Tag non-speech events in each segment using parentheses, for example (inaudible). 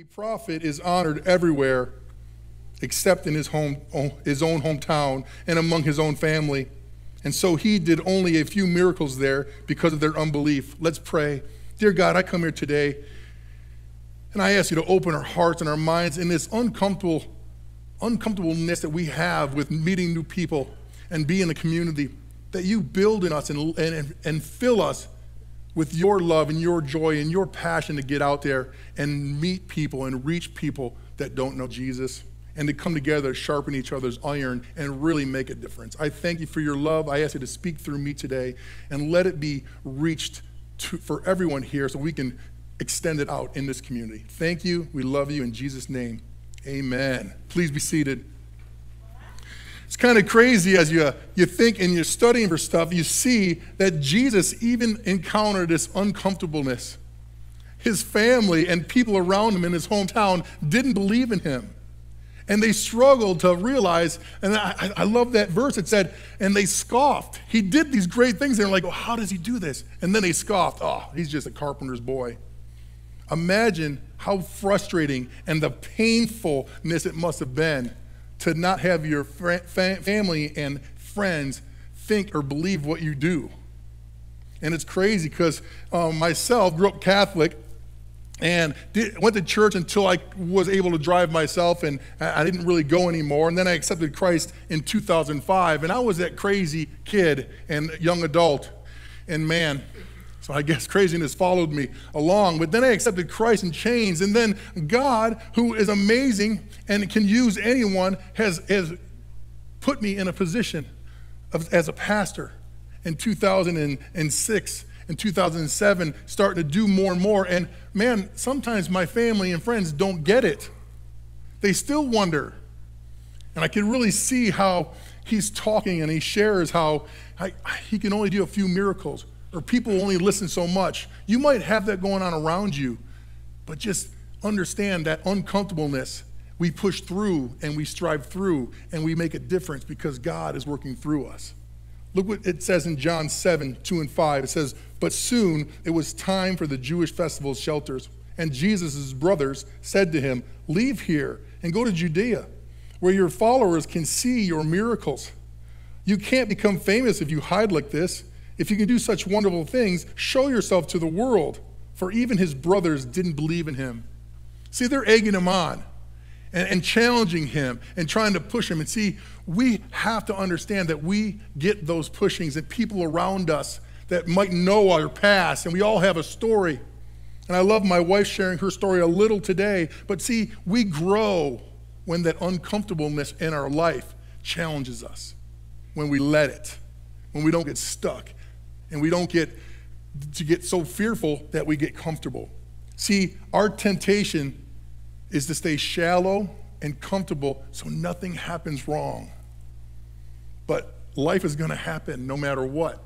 A prophet is honored everywhere except in his, home, his own hometown and among his own family. And so he did only a few miracles there because of their unbelief. Let's pray. Dear God, I come here today and I ask you to open our hearts and our minds in this uncomfortable uncomfortableness that we have with meeting new people and being in a community, that you build in us and, and, and fill us with your love and your joy and your passion to get out there and meet people and reach people that don't know Jesus and to come together, sharpen each other's iron, and really make a difference. I thank you for your love. I ask you to speak through me today and let it be reached to, for everyone here so we can extend it out in this community. Thank you. We love you in Jesus' name. Amen. Please be seated. It's kind of crazy as you, uh, you think and you're studying for stuff, you see that Jesus even encountered this uncomfortableness. His family and people around him in his hometown didn't believe in him. And they struggled to realize, and I, I love that verse. It said, and they scoffed. He did these great things. They're like, well, how does he do this? And then they scoffed. Oh, he's just a carpenter's boy. Imagine how frustrating and the painfulness it must have been to not have your family and friends think or believe what you do. And it's crazy because um, myself grew up Catholic and did, went to church until I was able to drive myself, and I didn't really go anymore. And then I accepted Christ in 2005, and I was that crazy kid and young adult. And man, I guess craziness followed me along. But then I accepted Christ in chains. And then God, who is amazing and can use anyone, has, has put me in a position of, as a pastor in 2006 and 2007, starting to do more and more. And man, sometimes my family and friends don't get it. They still wonder. And I can really see how he's talking and he shares how I, he can only do a few miracles or people only listen so much. You might have that going on around you, but just understand that uncomfortableness. We push through and we strive through and we make a difference because God is working through us. Look what it says in John 7 2 and 5. It says, But soon it was time for the Jewish festival shelters. And Jesus' brothers said to him, Leave here and go to Judea, where your followers can see your miracles. You can't become famous if you hide like this. If you can do such wonderful things, show yourself to the world. For even his brothers didn't believe in him. See, they're egging him on and, and challenging him and trying to push him. And see, we have to understand that we get those pushings and people around us that might know our past, and we all have a story. And I love my wife sharing her story a little today. But see, we grow when that uncomfortableness in our life challenges us, when we let it, when we don't get stuck and we don't get to get so fearful that we get comfortable. See, our temptation is to stay shallow and comfortable so nothing happens wrong. But life is going to happen no matter what.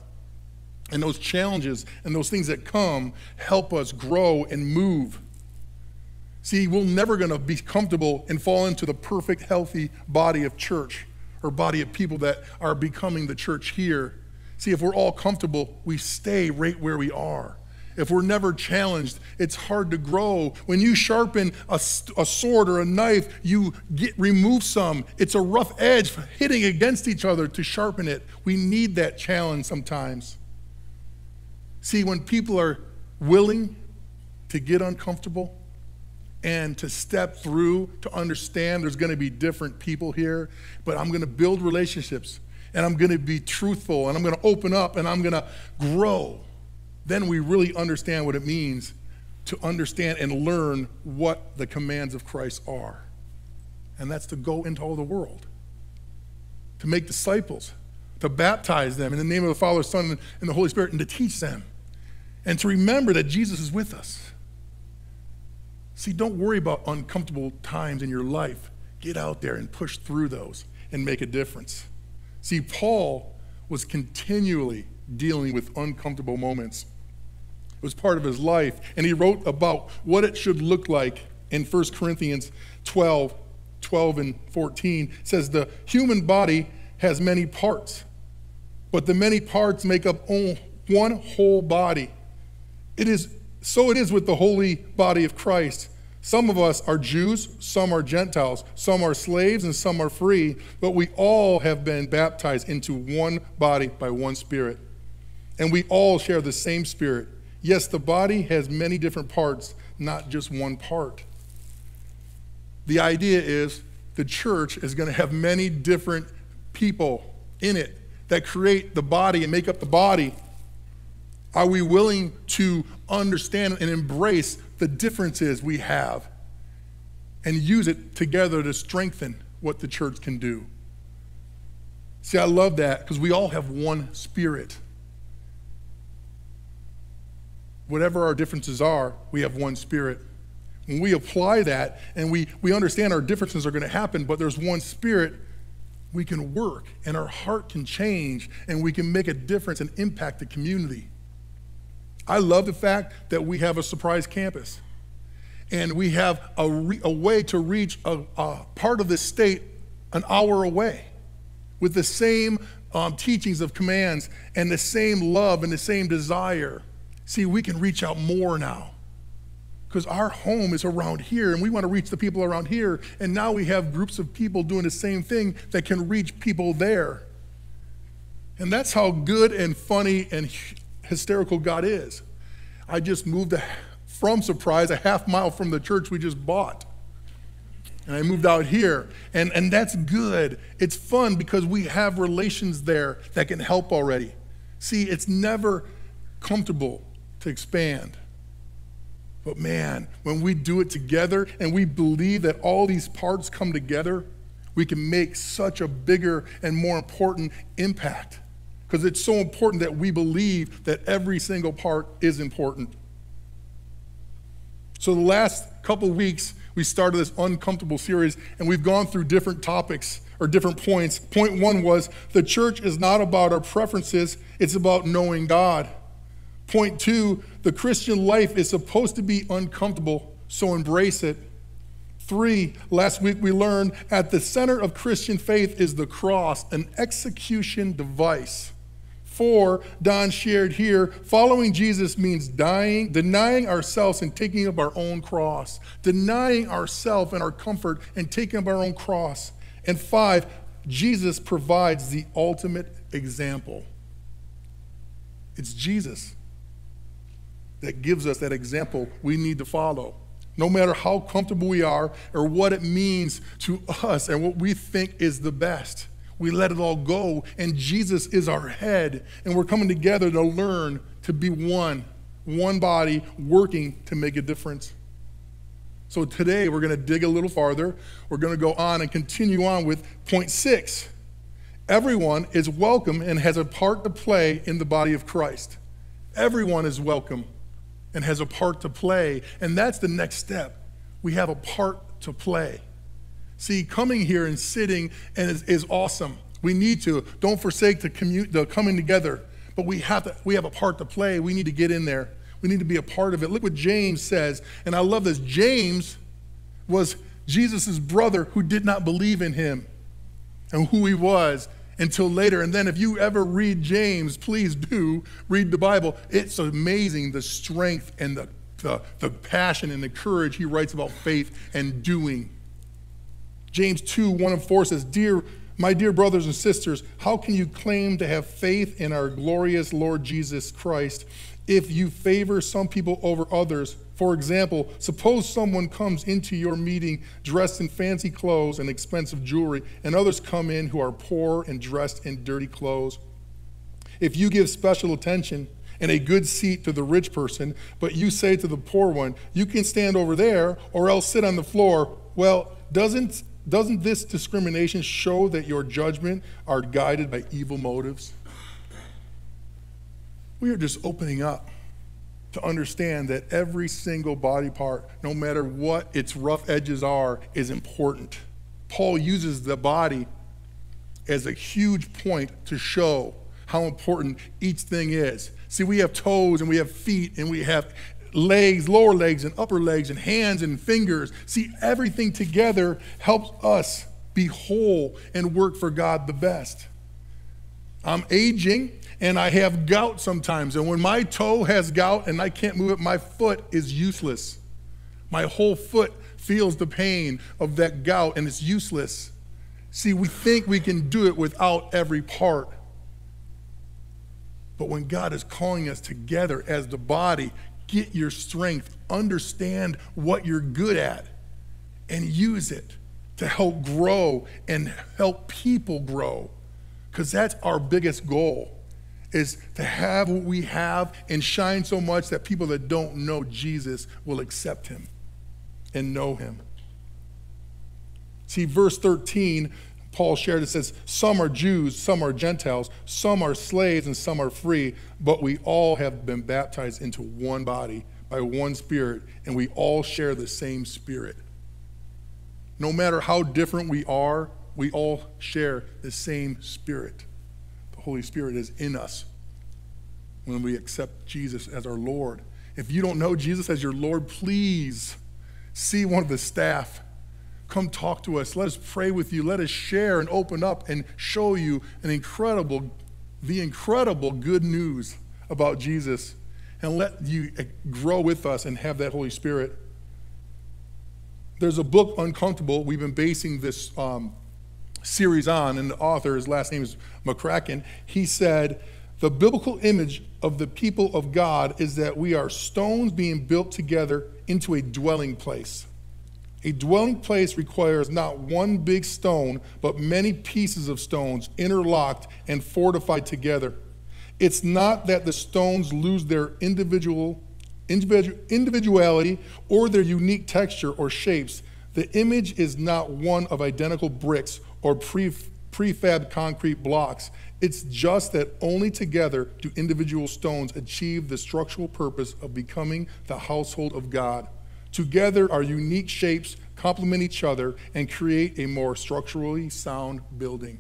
And those challenges and those things that come help us grow and move. See, we're never going to be comfortable and fall into the perfect, healthy body of church or body of people that are becoming the church here See, if we're all comfortable, we stay right where we are. If we're never challenged, it's hard to grow. When you sharpen a, a sword or a knife, you get, remove some. It's a rough edge hitting against each other to sharpen it. We need that challenge sometimes. See, when people are willing to get uncomfortable and to step through, to understand there's going to be different people here, but I'm going to build relationships and I'm going to be truthful and I'm going to open up and I'm going to grow, then we really understand what it means to understand and learn what the commands of Christ are. And that's to go into all the world, to make disciples, to baptize them in the name of the Father, Son, and the Holy Spirit, and to teach them, and to remember that Jesus is with us. See, don't worry about uncomfortable times in your life. Get out there and push through those and make a difference. See, Paul was continually dealing with uncomfortable moments. It was part of his life. And he wrote about what it should look like in 1 Corinthians 12 12 and 14. It says, The human body has many parts, but the many parts make up one whole body. It is so it is with the holy body of Christ. Some of us are Jews, some are Gentiles, some are slaves, and some are free, but we all have been baptized into one body by one Spirit. And we all share the same Spirit. Yes, the body has many different parts, not just one part. The idea is the church is going to have many different people in it that create the body and make up the body. Are we willing to understand and embrace the differences we have and use it together to strengthen what the church can do. See, I love that because we all have one spirit. Whatever our differences are, we have one spirit. When we apply that and we, we understand our differences are going to happen, but there's one spirit, we can work and our heart can change and we can make a difference and impact the community. I love the fact that we have a Surprise campus and we have a, re- a way to reach a, a, part of the state an hour away with the same um, teachings of commands and the same love and the same desire. See, we can reach out more now because our home is around here and we want to reach the people around here. And now we have groups of people doing the same thing that can reach people there. And that's how good and funny and hysterical God is. I just moved from Surprise, a half mile from the church we just bought. And I moved out here. And, and that's good. It's fun because we have relations there that can help already. See, it's never comfortable to expand. But man, when we do it together and we believe that all these parts come together, we can make such a bigger and more important impact because it's so important that we believe that every single part is important. So, the last couple weeks, we started this uncomfortable series, and we've gone through different topics or different points. Point one was the church is not about our preferences, it's about knowing God. Point two, the Christian life is supposed to be uncomfortable, so embrace it. Three, last week we learned at the center of Christian faith is the cross, an execution device. Four, Don shared here, following Jesus means dying, denying ourselves and taking up our own cross, denying ourselves and our comfort and taking up our own cross. And five, Jesus provides the ultimate example. It's Jesus that gives us that example we need to follow. No matter how comfortable we are or what it means to us and what we think is the best we let it all go, and Jesus is our head, and we're coming together to learn to be one, one body working to make a difference. So today we're going to dig a little farther. We're going to go on and continue on with point six. Everyone is welcome and has a part to play in the body of Christ. Everyone is welcome and has a part to play. And that's the next step. We have a part to play. See, coming here and sitting and is, is awesome. We need to. Don't forsake the, commute, the coming together. But we have, to, we have a part to play. We need to get in there. We need to be a part of it. Look what James says. And I love this. James was Jesus' brother who did not believe in him and who he was until later. And then if you ever read James, please do read the Bible. It's amazing the strength and the, the, the passion and the courage he writes about faith and doing. James 2 1 and 4 says, Dear, my dear brothers and sisters, how can you claim to have faith in our glorious Lord Jesus Christ if you favor some people over others? For example, suppose someone comes into your meeting dressed in fancy clothes and expensive jewelry, and others come in who are poor and dressed in dirty clothes. If you give special attention and a good seat to the rich person, but you say to the poor one, You can stand over there or else sit on the floor, well, doesn't doesn't this discrimination show that your judgment are guided by evil motives? We are just opening up to understand that every single body part, no matter what its rough edges are, is important. Paul uses the body as a huge point to show how important each thing is. See, we have toes and we have feet and we have legs, lower legs, and upper legs, and hands and fingers. See, everything together helps us be whole and work for God the best. I'm aging and I have gout sometimes. And when my toe has gout and I can't move it, my foot is useless. My whole foot feels the pain of that gout and it's useless. See, we think we can do it without every part. But when God is calling us together as the body, get your strength, understand what you're good at, and use it to help grow and help people grow. Because that's our biggest goal is to have what we have and shine so much that people that don't know Jesus will accept him and know him. See, verse 13, Paul shared it says, Some are Jews, some are Gentiles, some are slaves, and some are free, but we all have been baptized into one body by one spirit, and we all share the same spirit. No matter how different we are, we all share the same spirit. The Holy Spirit is in us when we accept Jesus as our Lord. If you don't know Jesus as your Lord, please see one of the staff. Come talk to us. Let us pray with you. Let us share and open up and show you an incredible, the incredible good news about Jesus and let you grow with us and have that Holy Spirit. There's a book, Uncomfortable, we've been basing this um, series on, and the author, his last name is McCracken. He said, The biblical image of the people of God is that we are stones being built together into a dwelling place. A dwelling place requires not one big stone, but many pieces of stones interlocked and fortified together. It's not that the stones lose their individual individuality or their unique texture or shapes. The image is not one of identical bricks or prefab concrete blocks. It's just that only together do individual stones achieve the structural purpose of becoming the household of God. Together, our unique shapes complement each other and create a more structurally sound building.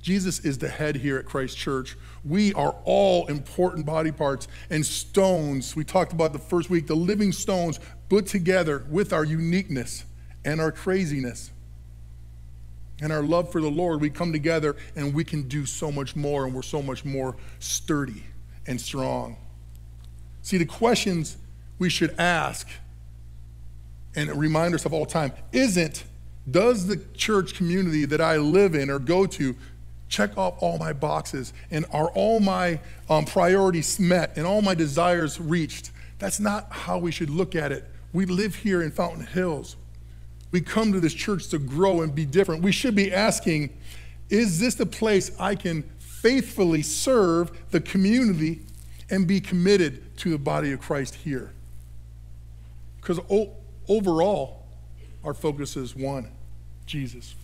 Jesus is the head here at Christ Church. We are all important body parts and stones. We talked about the first week, the living stones put together with our uniqueness and our craziness and our love for the Lord. We come together and we can do so much more, and we're so much more sturdy and strong. See, the questions we should ask and remind ourselves all the time isn't does the church community that I live in or go to check off all my boxes and are all my um, priorities met and all my desires reached. That's not how we should look at it. We live here in Fountain Hills. We come to this church to grow and be different. We should be asking, is this the place I can faithfully serve the community and be committed to the body of Christ here? Because o- overall, our focus is one Jesus.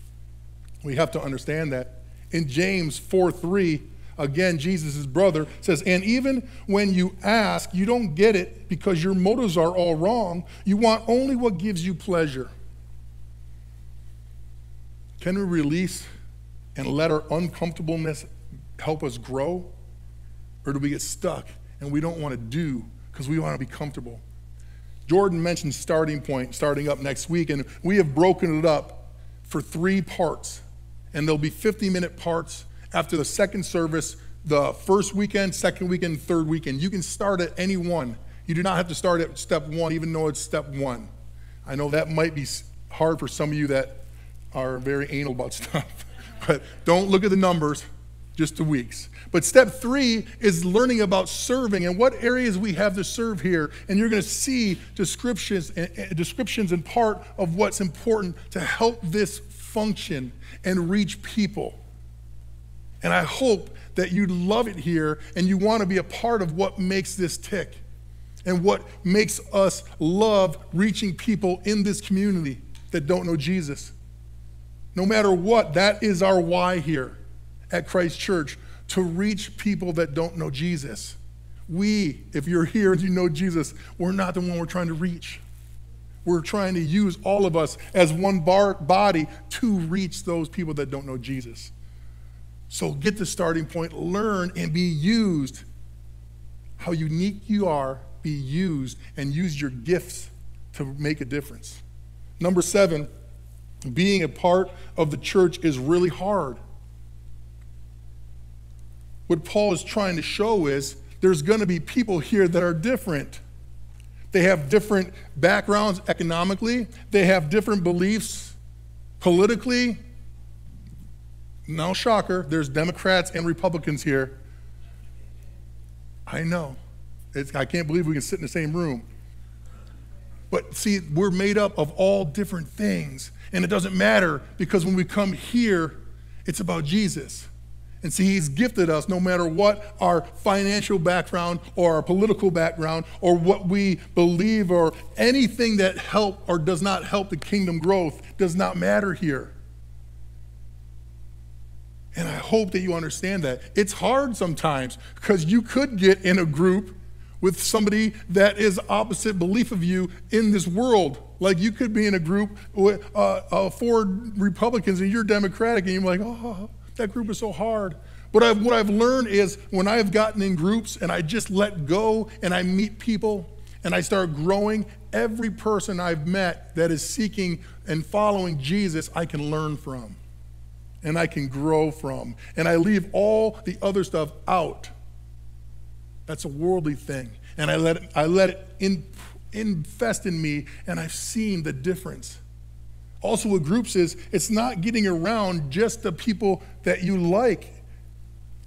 We have to understand that in James 4 3, again, Jesus' brother says, And even when you ask, you don't get it because your motives are all wrong. You want only what gives you pleasure. Can we release and let our uncomfortableness help us grow? Or do we get stuck and we don't want to do because we want to be comfortable? Jordan mentioned starting point starting up next week, and we have broken it up for three parts and there'll be 50 minute parts after the second service, the first weekend, second weekend, third weekend. You can start at any one. You do not have to start at step one, even though it's step one. I know that might be hard for some of you that are very anal about (laughs) stuff, but don't look at the numbers, just the weeks. But step three is learning about serving and what areas we have to serve here. And you're going to see descriptions, and, descriptions and part of what's important to help this function and reach people. And I hope that you love it here and you want to be a part of what makes this tick and what makes us love reaching people in this community that don't know Jesus. No matter what, that is our why here at Christ Church to reach people that don't know Jesus. We, if you're here and you know Jesus, we're not the one we're trying to reach we're trying to use all of us as one bar- body to reach those people that don't know Jesus. So get the starting point, learn and be used. How unique you are, be used and use your gifts to make a difference. Number seven, being a part of the church is really hard. What Paul is trying to show is there's going to be people here that are different. They have different backgrounds economically, they have different beliefs politically. No shocker, there's Democrats and Republicans here. I know. It's, I can't believe we can sit in the same room. But see, we're made up of all different things. And it doesn't matter because when we come here, it's about Jesus. And see, He's gifted us no matter what our financial background or our political background or what we believe or anything that help or does not help the kingdom growth does not matter here. And I hope that you understand that. It's hard sometimes because you could get in a group with somebody that is opposite belief of you in this world. Like you could be in a group with uh, uh, four Republicans and you're Democratic, and you're like, oh, that group is so hard. But I've, what I've learned is when I've gotten in groups and I just let go and I meet people and I start growing, every person I've met that is seeking and following Jesus, I can learn from and I can grow from. And I leave all the other stuff out. That's a worldly thing. And I let it, I let it in, infest in me, and I've seen the difference. Also, with groups is it's not getting around just the people that you like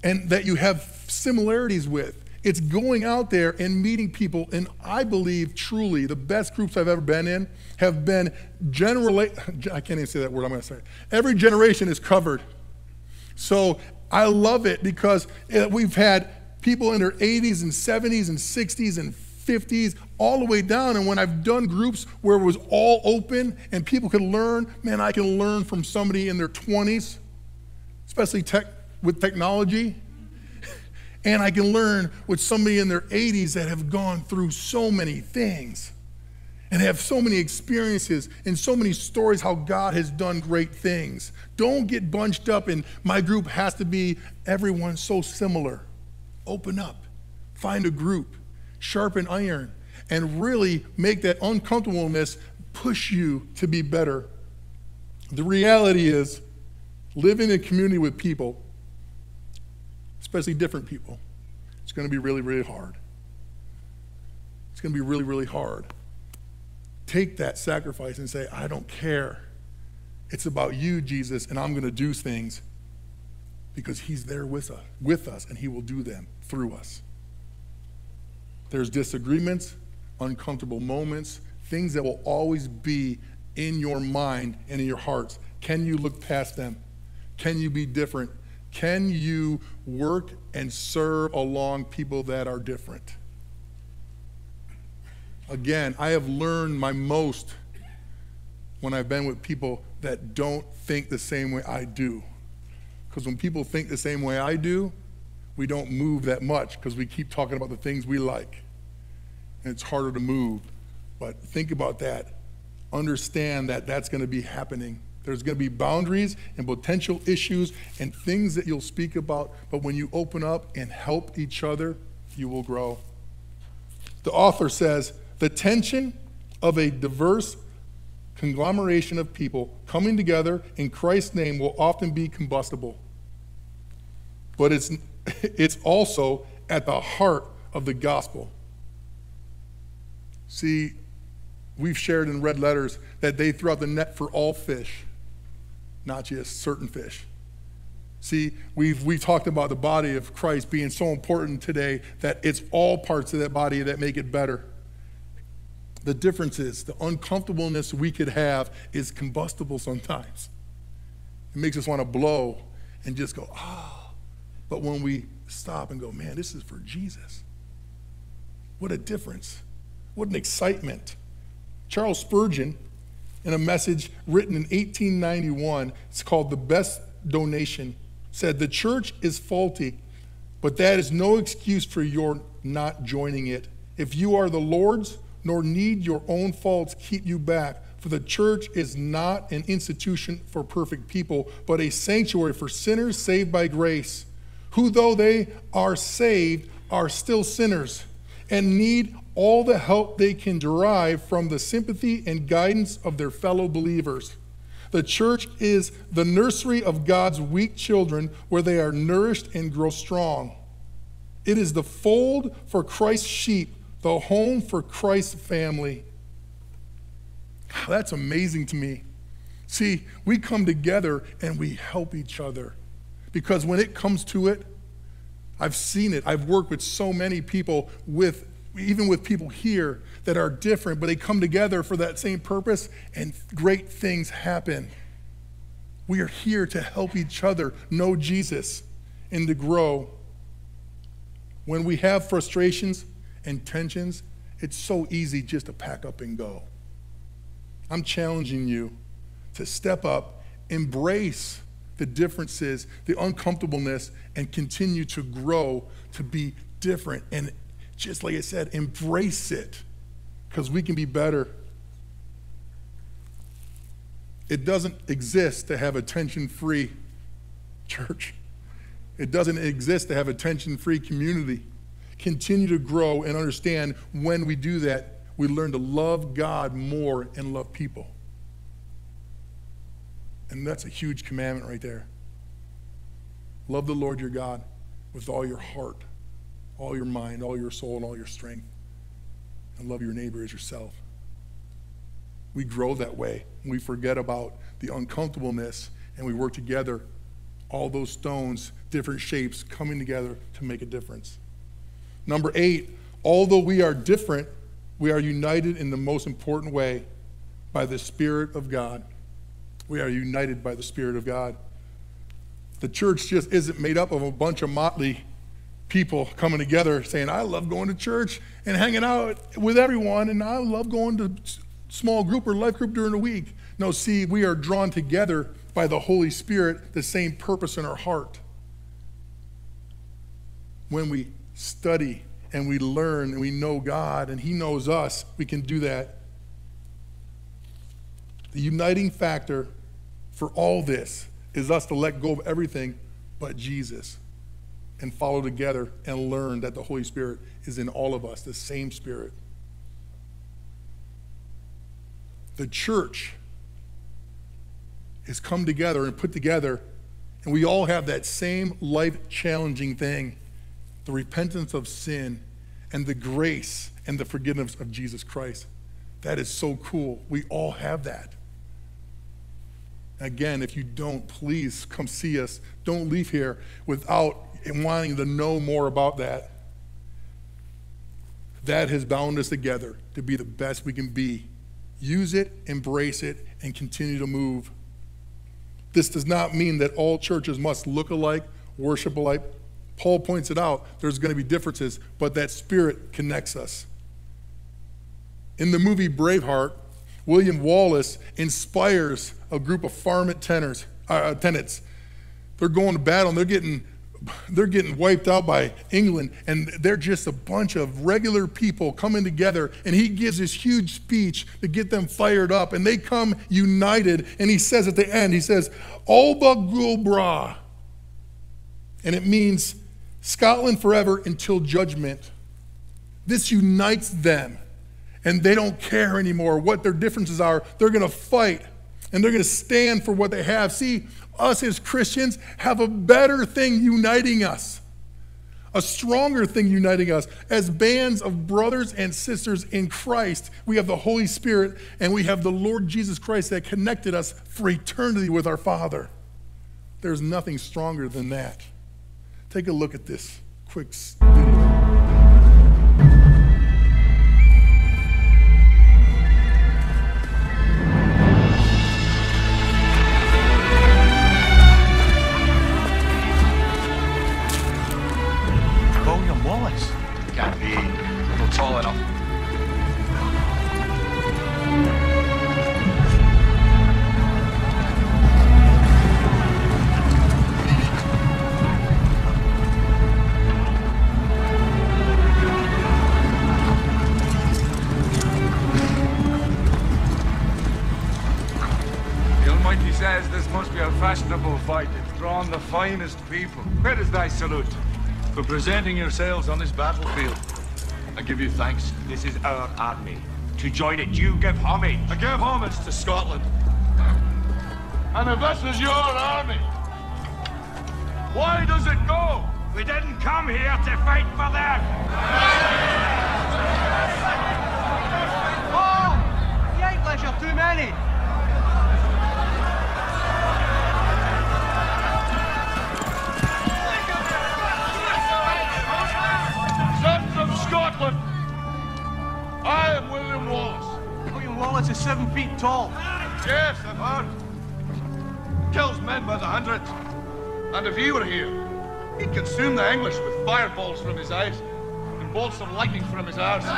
and that you have similarities with. It's going out there and meeting people. And I believe truly the best groups I've ever been in have been general. (laughs) I can't even say that word, I'm going to say it. Every generation is covered. So I love it because eh, we've had people in their 80s and 70s and 60s and 50s, all the way down. And when I've done groups where it was all open and people could learn, man, I can learn from somebody in their 20s, especially tech, with technology. (laughs) And I can learn with somebody in their 80s that have gone through so many things and have so many experiences and so many stories how God has done great things. Don't get bunched up and my group has to be everyone so similar. Open up, find a group, sharpen iron, and really make that uncomfortableness push you to be better. The reality is, living in community with people, especially different people, it's going to be really, really hard. It's going to be really, really hard. Take that sacrifice and say, I don't care. It's about you, Jesus, and I'm going to do things because he's there with us, with us and he will do them through us. There's disagreements, uncomfortable moments, things that will always be in your mind and in your hearts. Can you look past them? Can you be different? Can you work and serve along people that are different? Again, I have learned my most when I've been with people that don't think the same way I do. Because when people think the same way I do, we don't move that much because we keep talking about the things we like. And it's harder to move. But think about that. Understand that that's going to be happening. There's going to be boundaries and potential issues and things that you'll speak about. But when you open up and help each other, you will grow. The author says the tension of a diverse conglomeration of people coming together in Christ's name will often be combustible. But it's (laughs) it's also at the heart of the gospel. See, we've shared in red letters that they threw out the net for all fish, not just certain fish. See, we've, we've talked about the body of Christ being so important today that it's all parts of that body that make it better. The difference is the uncomfortableness we could have is combustible sometimes. It makes us want to blow and just go, ah. But when we stop and go, man, this is for Jesus, what a difference. What an excitement. Charles Spurgeon, in a message written in 1891, it's called The Best Donation, said, The church is faulty, but that is no excuse for your not joining it. If you are the Lord's, nor need your own faults keep you back. For the church is not an institution for perfect people, but a sanctuary for sinners saved by grace who, though they are saved, are still sinners and need all the help they can derive from the sympathy and guidance of their fellow believers. The church is the nursery of God's weak children where they are nourished and grow strong. It is the fold for Christ's sheep The home for Christ's family. That's amazing to me. See, we come together and we help each other. Because when it comes to it, I've seen it. I've worked with so many people with even with people here that are different, but they come together for that same purpose and great things happen. We are here to help each other know Jesus and to grow. When we have frustrations and tensions, it's so easy just to pack up and go. I'm challenging you to step up, embrace the differences, the uncomfortableness, and continue to grow to be different. And just like I said, embrace it because we can be better. It doesn't exist to have a tension free church. It doesn't exist to have a tension free community. Continue to grow and understand when we do that, we learn to love God more and love people. And that's a huge commandment right there. Love the Lord your God with all your heart, all your mind, all your soul, and all your strength. And love your neighbor as yourself. We grow that way. We forget about the uncomfortableness and we work together. All those stones, different shapes, coming together to make a difference. Number eight, although we are different, we are united in the most important way by the Spirit of God. We are united by the Spirit of God. The church just isn't made up of a bunch of motley people coming together saying, I love going to church and hanging out with everyone, and I love going to small group or life group during the week. No, see, we are drawn together by the Holy Spirit, the same purpose in our heart. When we study and we learn and we know God and He knows us, we can do that. The uniting factor for all this is us to let go of everything but Jesus and follow together and learn that the Holy Spirit is in all of us, the same Spirit. The church has come together and put together, and we all have that same life challenging thing the repentance of sin and the grace and the forgiveness of Jesus Christ. That is so cool. We all have that. Again, if you don't, please come see us. Don't leave here without wanting to know more about that. That has bound us together to be the best we can be. Use it, embrace it, and continue to move. This does not mean that all churches must look alike, worship alike. Paul points it out. There's going to be differences, but that spirit connects us. In the movie Braveheart, William Wallace inspires a group of farm tenors, uh, tenants. They're going to battle and they're getting, (laughs) they're getting wiped out by England, and they're just a bunch of regular people coming together. And he gives this huge speech to get them fired up, and they come united. And he says at the end, he says, Alba gu bràth. And it means Scotland forever until judgment. This unites them and they don't care anymore what their differences are. They're going to fight and they're going to stand for what they have. See, us as Christians have a better thing uniting us, a stronger thing uniting us. As bands of brothers and sisters in Christ, we have the Holy Spirit and we have the Lord Jesus Christ that connected us for eternity with our Father. There's nothing stronger than that. Take a look at this quick video. drawn the finest people. Where is thy salute? For presenting yourselves on this battlefield. I give you thanks. This is our army. To join it, you give homage. I give homage to Scotland. And if this is your army, why does it go? We didn't come here to fight for them. Oh, the English are too many. Wallace is seven feet tall. Yes, I've heard. Kills men by the hundreds. And if he were here, he'd consume the English with fireballs from his eyes and bolts of lightning from his arse. I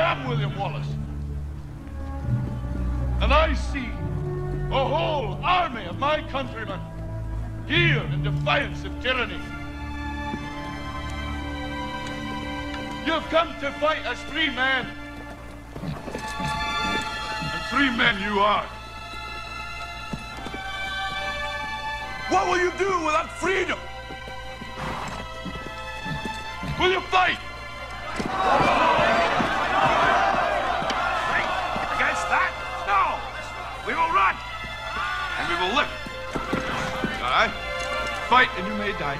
am William Wallace. And I see a whole army of my countrymen here in defiance of tyranny. You've come to fight as free men. And free men you are. What will you do without freedom? Will you fight? Fight against that? No! We will run! And we will live. Aye. Fight and you may die.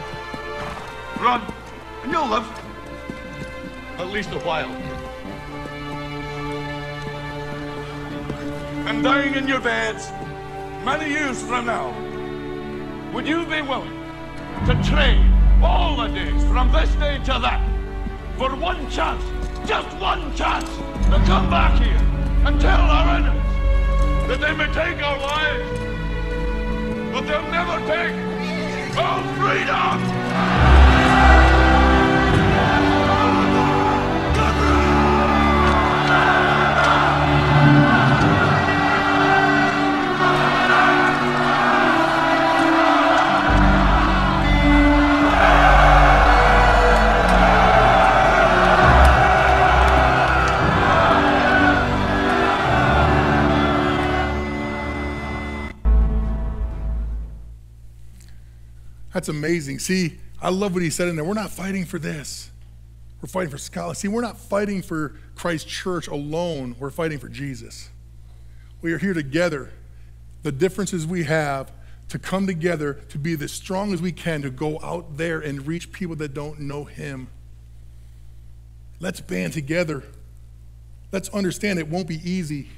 Run and you'll live. At least a while. And dying in your beds many years from now, would you be willing to trade all the days from this day to that for one chance, just one chance, to come back here and tell our enemies that they may take our lives, but they'll never take our freedom! That's amazing. See, I love what he said in there. We're not fighting for this. We're fighting for scholars. See, we're not fighting for Christ Church alone. We're fighting for Jesus. We are here together. The differences we have to come together to be as strong as we can to go out there and reach people that don't know him. Let's band together. Let's understand it won't be easy.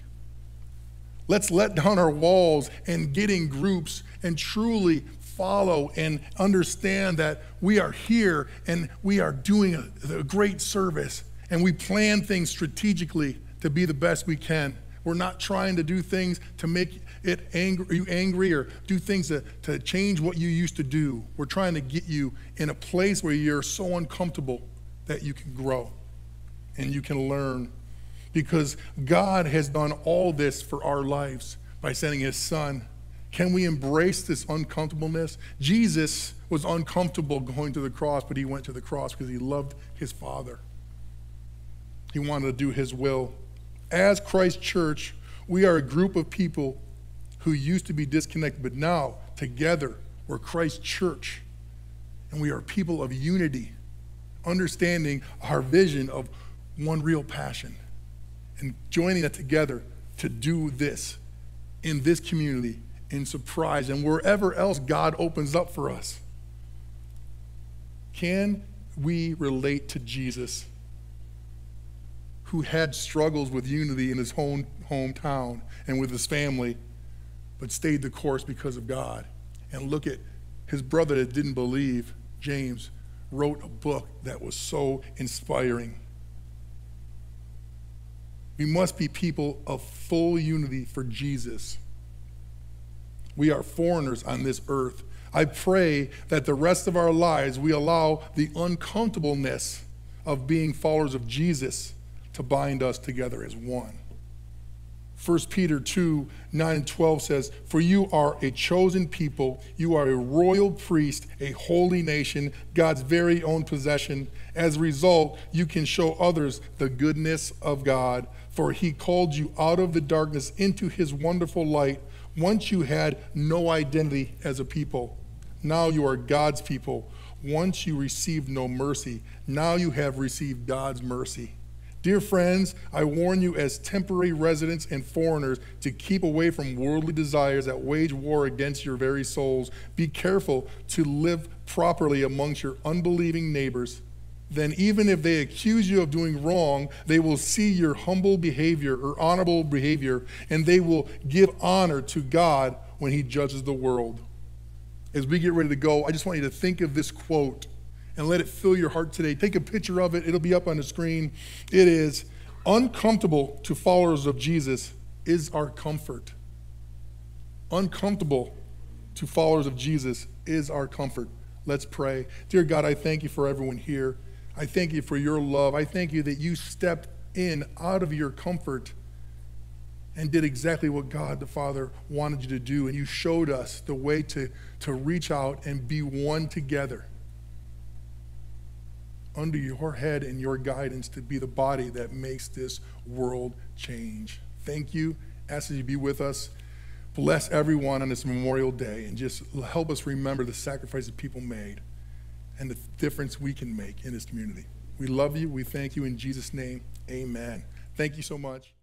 Let's let down our walls and get in groups and truly follow and understand that we are here and we are doing a, a, great service and we plan things strategically to be the best we can. We're not trying to do things to make it angry, you angry or do things to, to change what you used to do. We're trying to get you in a place where you're so uncomfortable that you can grow and you can learn because God has done all this for our lives by sending his son. Can we embrace this uncomfortableness? Jesus was uncomfortable going to the cross, but he went to the cross because he loved his Father. He wanted to do his will. As Christ Church, we are a group of people who used to be disconnected, but now together we're Christ Church. And we are people of unity, understanding our vision of one real passion and joining it together to do this in this community, in Surprise, and wherever else God opens up for us. Can we relate to Jesus, who had struggles with unity in his home, hometown and with his family, but stayed the course because of God? And look at his brother that didn't believe, James, wrote a book that was so inspiring. We must be people of full unity for Jesus. We are foreigners on this earth. I pray that the rest of our lives we allow the uncomfortableness of being followers of Jesus to bind us together as one. 1 Peter 2 9 and 12 says, For you are a chosen people, you are a royal priest, a holy nation, God's very own possession. As a result, you can show others the goodness of God, for he called you out of the darkness into his wonderful light. Once you had no identity as a people, now you are God's people. Once you received no mercy, now you have received God's mercy. Dear friends, I warn you as temporary residents and foreigners to keep away from worldly desires that wage war against your very souls. Be careful to live properly amongst your unbelieving neighbors then even if they accuse you of doing wrong, they will see your humble behavior or honorable behavior, and they will give honor to God when He judges the world. As we get ready to go, I just want you to think of this quote and let it fill your heart today. Take a picture of it, it'll be up on the screen. It is uncomfortable to followers of Jesus is our comfort. Uncomfortable to followers of Jesus is our comfort. Let's pray. Dear God, I thank you for everyone here. I thank you for your love. I thank you that you stepped in out of your comfort and did exactly what God the Father wanted you to do. And you showed us the way to, to reach out and be one together under your head and your guidance to be the body that makes this world change. Thank you. Ask that you be with us. Bless everyone on this Memorial Day and just help us remember the sacrifices people made and the difference we can make in this community. We love you. We thank you in Jesus' name. Amen. Thank you so much.